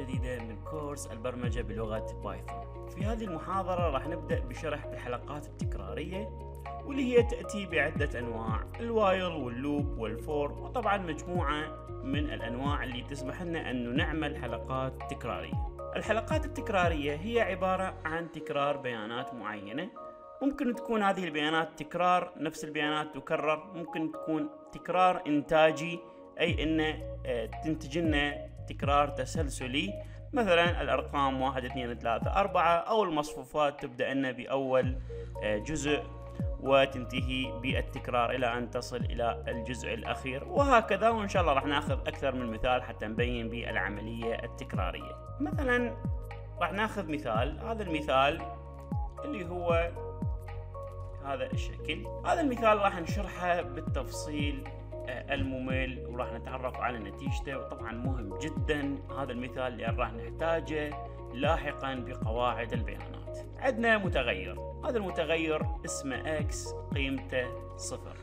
جديدة من كورس البرمجة بلغة بايثون. في هذه المحاضرة راح نبدأ بشرح الحلقات التكرارية واللي هي تأتي بعدة أنواع ال while وال loop وال for وطبعا مجموعة من الأنواع اللي تسمح لنا أنه نعمل حلقات تكرارية. الحلقات التكرارية هي عبارة عن تكرار بيانات معينة. ممكن تكون هذه البيانات تكرار نفس البيانات تكرر. ممكن تكون تكرار إنتاجي أي أن آه، تنتج لنا تكرار تسلسلي. مثلا الأرقام واحد اثنين ثلاثة أربعة أو المصفوفات تبدأ لنا بأول آه، جزء وتنتهي بالتكرار إلى أن تصل إلى الجزء الأخير. وهكذا وإن شاء الله راح نأخذ أكثر من مثال حتى نبين بالعملية التكرارية. مثلا راح نأخذ مثال هذا المثال اللي هو هذا الشكل. هذا المثال راح نشرحه بالتفصيل الممل وراح نتعرف على نتيجته. وطبعا مهم جدا هذا المثال لأن راح نحتاجه لاحقا بقواعد البيانات. عندنا متغير. هذا المتغير اسمه x قيمته صفر.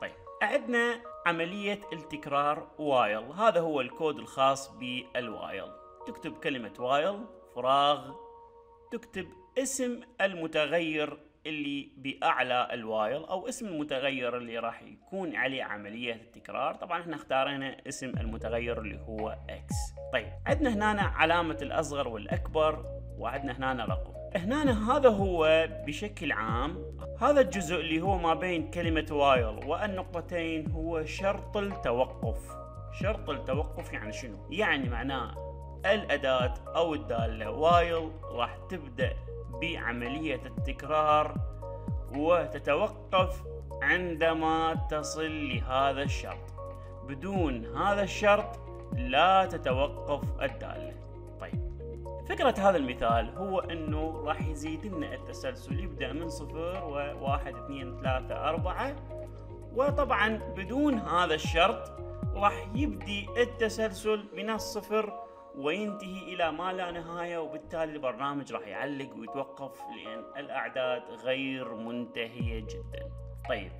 طيب عندنا عملية التكرار while هذا هو الكود الخاص بالوايل. تكتب كلمة while فراغ تكتب اسم المتغير اللي بأعلى ال while أو اسم المتغير اللي راح يكون عليه عملية التكرار. طبعا إحنا اختارينا اسم المتغير اللي هو x. طيب عندنا هنا علامة الأصغر والأكبر وعندنا هنا رقم. هنا هذا هو بشكل عام هذا الجزء اللي هو ما بين كلمة while والنقطتين هو شرط التوقف. شرط التوقف يعني شنو؟ يعني معناه الأداة أو الدالة. while راح تبدأ بعملية التكرار وتتوقف عندما تصل لهذا الشرط. بدون هذا الشرط لا تتوقف الدالة. طيب فكرة هذا المثال هو أنه راح يزيد لنا التسلسل. يبدأ من صفر وواحد اثنين ثلاثة أربعة. وطبعا بدون هذا الشرط راح يبدي التسلسل من الصفر وينتهي إلى ما لا نهاية وبالتالي البرنامج راح يعلق ويتوقف لأن الأعداد غير منتهية جدا. طيب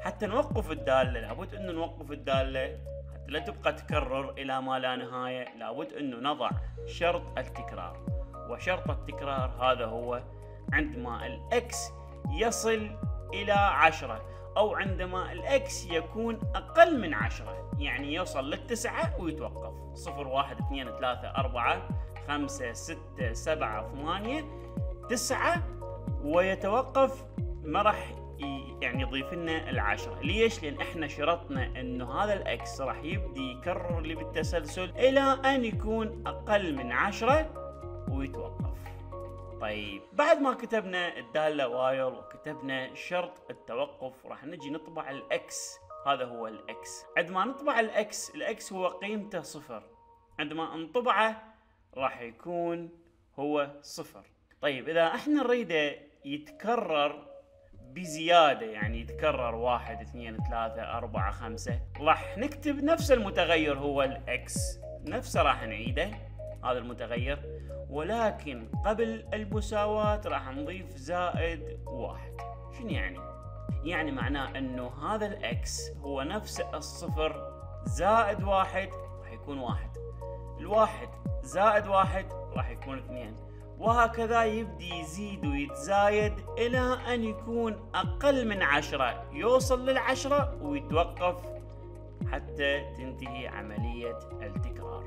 حتى نوقف الدالة لابد أنه نوقف الدالة. حتى لا تبقى تكرر إلى ما لا نهاية لابد أنه نضع شرط التكرار. وشرط التكرار هذا هو عندما الأكس يصل إلى عشرة. أو عندما الإكس يكون أقل من عشرة يعني يوصل للتسعة ويتوقف. صفر واحد اثنين ثلاثة أربعة خمسة ستة سبعة ثمانية تسعة ويتوقف ما راح يعني يضيف لنا العشرة. ليش؟ لأن إحنا شرطنا إنه هذا ال x راح يبدي يكرر لي بالتسلسل إلى أن يكون أقل من عشرة ويتوقف. طيب بعد ما كتبنا الدالة while وكتبنا شرط التوقف راح نجي نطبع الإكس. هذا هو الإكس. عندما نطبع الإكس الإكس هو قيمته صفر. عندما انطبعه راح يكون هو صفر. طيب إذا إحنا نريده يتكرر بزيادة يعني يتكرر واحد اثنين ثلاثة أربعة خمسة راح نكتب نفس المتغير هو الإكس. نفسه راح نعيده. هذا المتغير. ولكن قبل المساواة راح نضيف زائد واحد. شنو يعني؟ يعني معناه إنه هذا الإكس هو نفس الصفر زائد واحد راح يكون واحد. الواحد زائد واحد راح يكون اثنين. وهكذا يبدي يزيد ويتزايد إلى أن يكون أقل من عشرة. يوصل للعشرة ويتوقف حتى تنتهي عملية التكرار.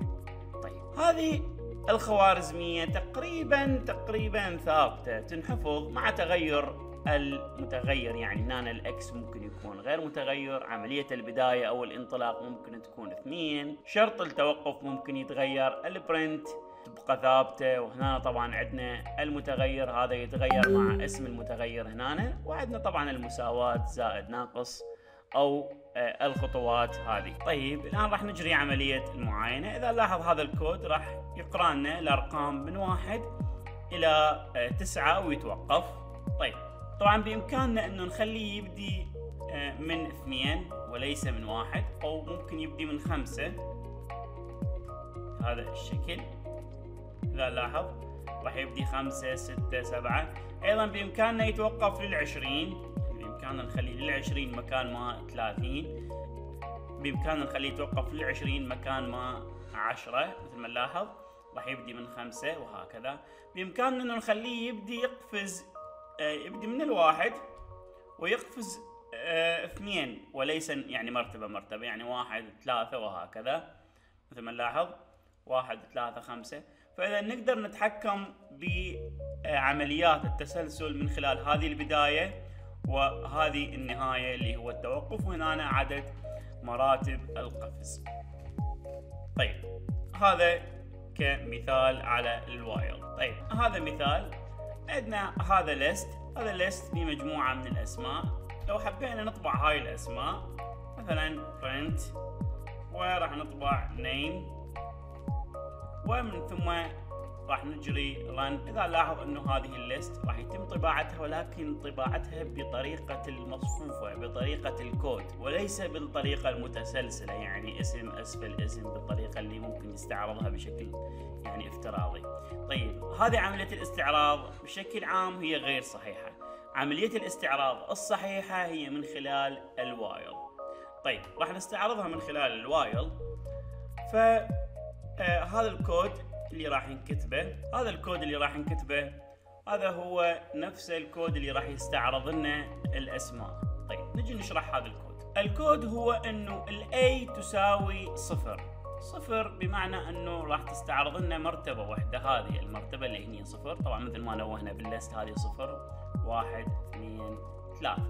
طيب. هذه الخوارزمية تقريبا تقريبا ثابتة تنحفظ مع تغير المتغير. يعني هنا الإكس ممكن يكون غير متغير عملية البداية أو الانطلاق ممكن تكون اثنين شرط التوقف ممكن يتغير البرنت تبقى ثابتة وهنا طبعا عندنا المتغير هذا يتغير مع اسم المتغير هنا وعندنا طبعا المساواة زائد ناقص. أو آه، الخطوات هذه. طيب الآن راح نجري عملية المعاينة. إذا لاحظ هذا الكود راح يقرأ لنا الأرقام من واحد إلى آه، تسعة ويتوقف. طيب طبعا بإمكاننا انه نخليه يبدي آه، من اثنين وليس من واحد أو ممكن يبدي من خمسة. هذا الشكل. إذا لاحظ راح يبدي خمسة ستة سبعة. أيضا بإمكاننا يتوقف للعشرين. بامكاننا نخليه للعشرين مكان ما ثلاثين. بامكاننا نخليه يتوقف للعشرين مكان ما عشرة مثل ما نلاحظ. راح يبدي من خمسة وهكذا. بإمكاننا أنه نخليه يبدي يقفز آه، يبدي من الواحد ويقفز آه، اثنين وليس يعني مرتبة مرتبة يعني واحد ثلاثة وهكذا مثل ما نلاحظ. واحد ثلاثة خمسة. فإذا نقدر نتحكم بعمليات التسلسل من خلال هذه البداية وهذه النهاية اللي هو التوقف. وهنا عدد مراتب القفز. طيب هذا كمثال على الوايل طيب هذا مثال. عندنا هذا ليست هذا ليست بمجموعة من الأسماء. لو حبينا نطبع هاي الأسماء مثلا print وراح نطبع name ومن ثم راح نجري run اذا لاحظ انه هذه ال list راح يتم طباعتها ولكن طباعتها بطريقة المصفوفة بطريقة الكود وليس بالطريقة المتسلسلة يعني اسم اسفل اسم بالطريقة اللي ممكن يستعرضها بشكل يعني افتراضي. طيب هذه عملية الاستعراض بشكل عام هي غير صحيحة. عملية الاستعراض الصحيحة هي من خلال ال while. طيب راح نستعرضها من خلال ال while ف آه هذا الكود اللي راح نكتبه. هذا الكود اللي راح نكتبه هذا هو نفس الكود اللي راح يستعرض لنا الأسماء. طيب نجي نشرح هذا الكود. الكود هو إنه ال i تساوي صفر. صفر بمعنى إنه راح تستعرض لنا مرتبة واحدة. هذه المرتبة اللي هي صفر. طبعا مثل ما نوهنا بال list هذه صفر. واحد اثنين ثلاثة.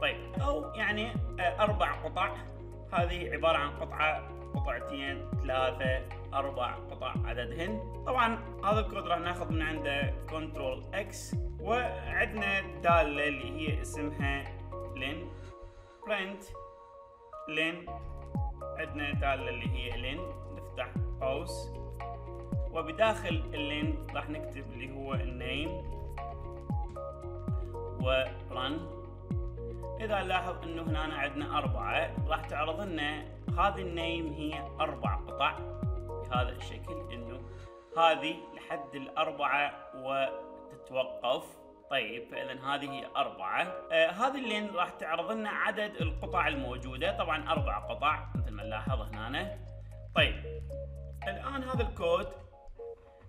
طيب أو يعني أربع قطع. هذه عبارة عن قطعة قطعتين ثلاثة. أربع قطع عددهن. طبعا هذا الكود راح ناخذ من عنده control x وعندنا دالة اللي هي اسمها len. print len. عندنا دالة اللي هي len. نفتح قوس وبداخل اللين راح نكتب اللي هو النيم ورن إذا نلاحظ إنه هنا عندنا أربعة راح تعرض لنا هذه النيم هي أربع قطع. بهذا الشكل إنه هذه لحد الأربعة وتتوقف. طيب فاذا هذه هي أربعة. آه هذه اللين راح تعرض لنا عدد القطع الموجودة. طبعا أربع قطع مثل ما نلاحظ هنا. طيب الآن هذا الكود.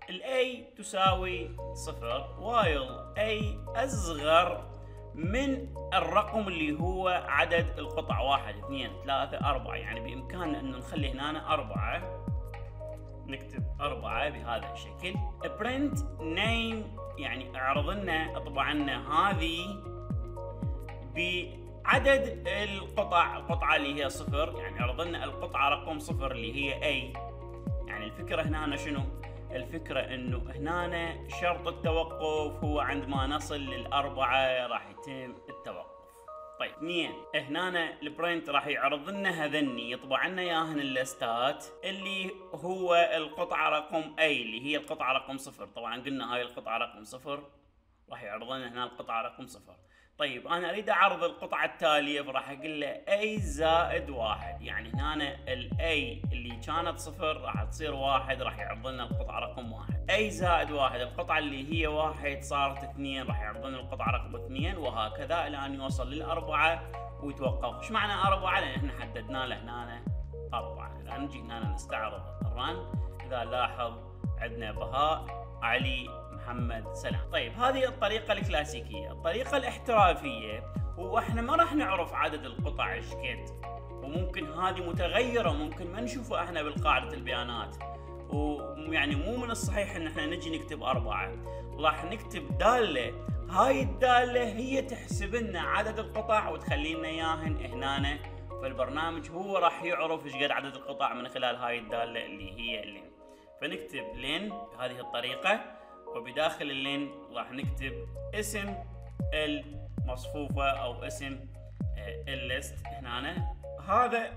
ال i تساوي صفر. while i أصغر من الرقم اللي هو عدد القطع. واحد اثنين ثلاثة أربعة. يعني بإمكاننا أنه نخلي هنا أربعة. نكتب أربعة بهذا الشكل print name يعني اعرض لنا اطبع لنا هذه بعدد القطع القطعة اللي هي صفر يعني اعرض لنا القطعة رقم صفر اللي هي i يعني الفكرة هنا شنو؟ الفكرة إنه هنا شرط التوقف هو عندما نصل للأربعة راح يتم اثنين. هنا ال print راح يعرض لنا هذني يطبع لنا اياهن ال list ات اللي هو القطعة رقم i اللي هي القطعة رقم صفر. طبعا قلنا هاي القطعة رقم صفر راح يعرض لنا هنا القطعة رقم صفر. طيب أنا أريد أعرض القطعة التالية فراح أقول له i زائد واحد. يعني هنا ال i اللي كانت صفر راح تصير واحد راح يعرض لنا القطعة رقم واحد. i زائد واحد القطعة اللي هي واحد صارت اثنين راح يعرض لنا القطعة رقم اثنين وهكذا إلى أن يوصل للأربعة ويتوقف. إيش معنى أربعة؟ لأن إحنا حددنا له هنا أربعة. اذا نجي هنا نستعرض الرن إذا لاحظ عندنا بهاء علي محمد سلام. طيب هذه الطريقة الكلاسيكية. الطريقة الاحترافية هو إحنا ما راح نعرف عدد القطع إيش وممكن هذه متغيرة ممكن ما نشوفها إحنا بالقاعدة البيانات. ويعني مو من الصحيح إن إحنا نجي نكتب أربعة. راح نكتب دالة. هاي الدالة هي تحسب لنا عدد القطع وتخلي لنا إياهن هنا فالبرنامج هو راح يعرف إيش قد عدد القطع من خلال هاي الدالة اللي هي len فنكتب len بهذه الطريقة. وبداخل ال len راح نكتب اسم المصفوفة أو اسم آه، ال list هنا هذا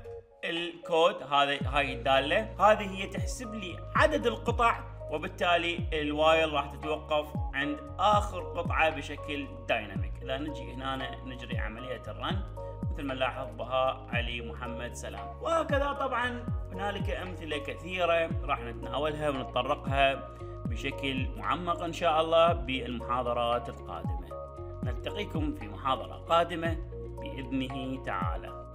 الكود هذا هاي الدالة هذه هي تحسب لي عدد القطع وبالتالي ال while راح تتوقف عند آخر قطعة بشكل dynamic إذا نجي هنا نجري عملية ال run مثل ما نلاحظ بهاء علي محمد سلام. وهكذا طبعا هنالك أمثلة كثيرة راح نتناولها ونتطرقها بشكل معمق إن شاء الله بالمحاضرات القادمة. نلتقيكم في محاضرة قادمة بإذنه تعالى.